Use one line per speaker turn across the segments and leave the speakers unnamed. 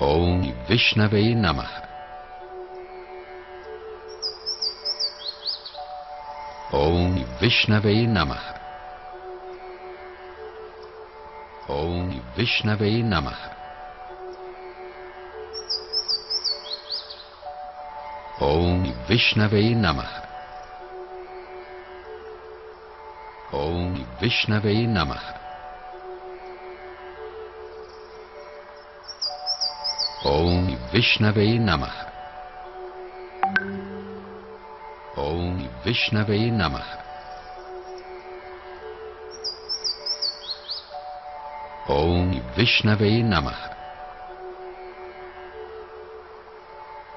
اوم وشنوه نمخ اوم وشنوه نمخ اوم وشنوه نمخ اوم وشنوه نمخ اوم وشنوه نمخ قوم وشنوی نمخ قوم وشنوی نمخ قوم وشنوی نمخ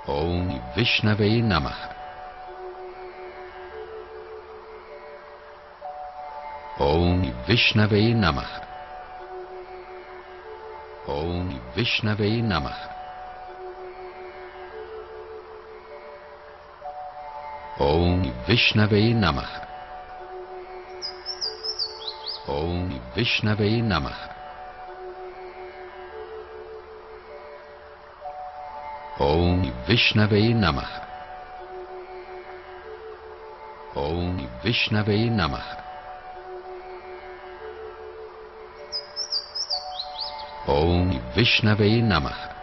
قوم وشنوی نمخ قوم وشنوی نمخ قوم وشنوی نمخ ओम विष्णवे नमः। ओम विष्णवे नमः। ओम विष्णवे नमः। ओम विष्णवे नमः। ओम विष्णवे नमः।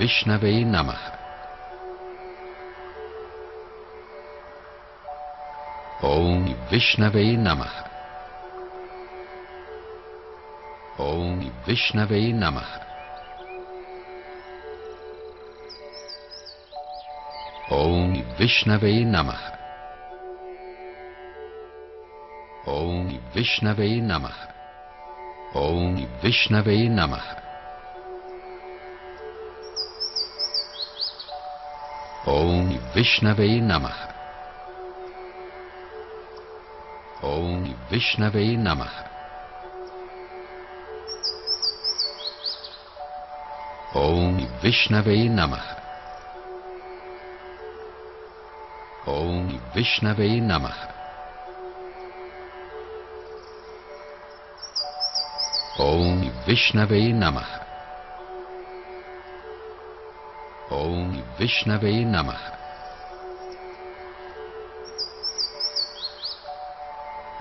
وشنوه نمه اون وشنوه نمه اون وشنوه نمه اون وشنوه نمه اون وشنوه نمه اون وشنوه نمه اوم وشنوی نمخ اوم وشنوی نمخ اوم وشنوی نمخ اوم وشنوی نمخ اوم وشنوی نمخ فرعون وشنوه نمه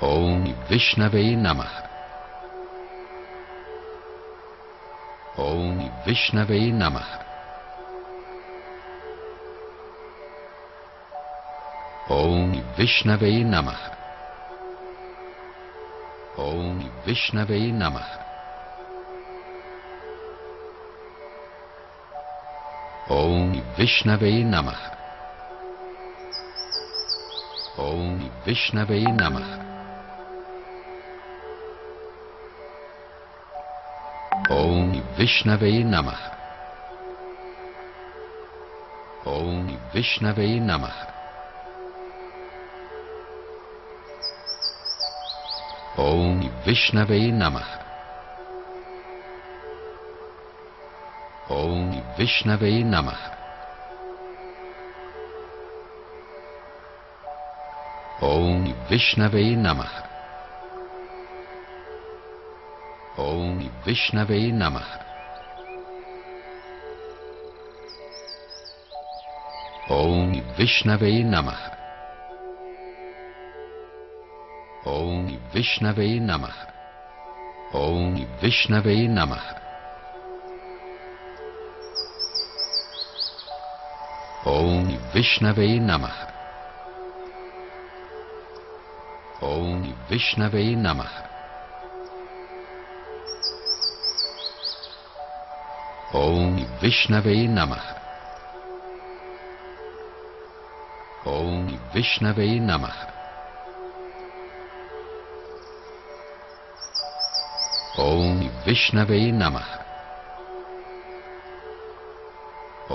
اوم وشنوه نمه اوم وشنوه نمه اوم وشنوه نمه اوم وشنوه نمه اوم وشنوه نمخ اوم وشنوه نمخ اوم وشنوه نمخ اوم وشنوه نمخ اوم وشنوه نمخ بشنوه نمه اون وشنوه نمه اون وشنوه نمه اون وشنوه نمه اون وشنوه نمه اون وشنوه نمه اوم وشنوه نمخ اوم وشنوه نمخ اوم وشنوه نمخ اوم وشنوه نمخ اوم وشنوه نمخ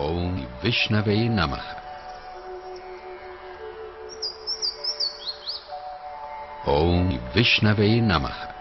قوم بشنوی نمه قوم بشنوی نمه